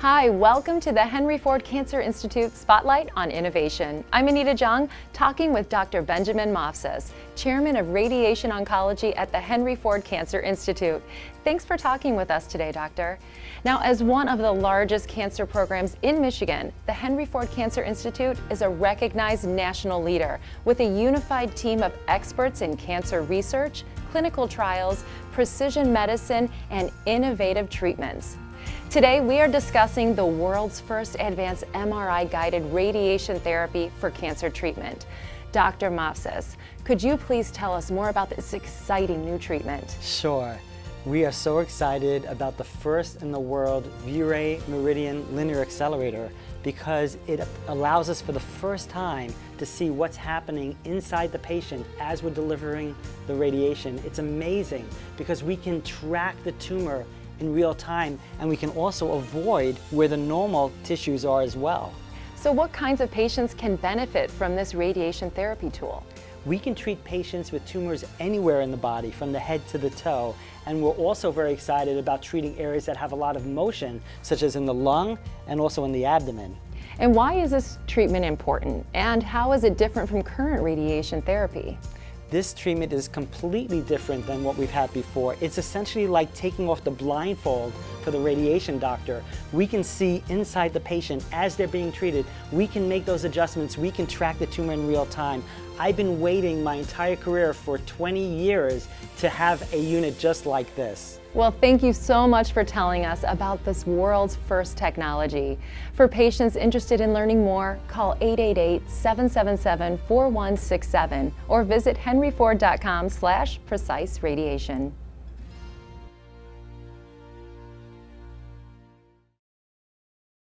Hi, welcome to the Henry Ford Cancer Institute Spotlight on Innovation. I'm Anita Jung, talking with Dr. Benjamin Movsas, Chairman of Radiation Oncology at the Henry Ford Cancer Institute. Thanks for talking with us today, Doctor. Now, as one of the largest cancer programs in Michigan, the Henry Ford Cancer Institute is a recognized national leader with a unified team of experts in cancer research, clinical trials, precision medicine, and innovative treatments. Today, we are discussing the world's first advanced MRI-guided radiation therapy for cancer treatment. Dr. Movsas, could you please tell us more about this exciting new treatment? Sure. We are so excited about the first in the world ViewRay MRIdian Linear Accelerator because it allows us for the first time to see what's happening inside the patient as we're delivering the radiation. It's amazing because we can track the tumor in real time and we can also avoid where the normal tissues are as well. So what kinds of patients can benefit from this radiation therapy tool? We can treat patients with tumors anywhere in the body, from the head to the toe, and we're also very excited about treating areas that have a lot of motion, such as in the lung and also in the abdomen. And why is this treatment important, and how is it different from current radiation therapy? This treatment is completely different than what we've had before. It's essentially like taking off the blindfold for the radiation doctor. We can see inside the patient as they're being treated. We can make those adjustments. We can track the tumor in real time. I've been waiting my entire career for 20 years to have a unit just like this. Well, thank you so much for telling us about this world's first technology. For patients interested in learning more, call 888-777-4167 or visit henryford.com slash precise radiation.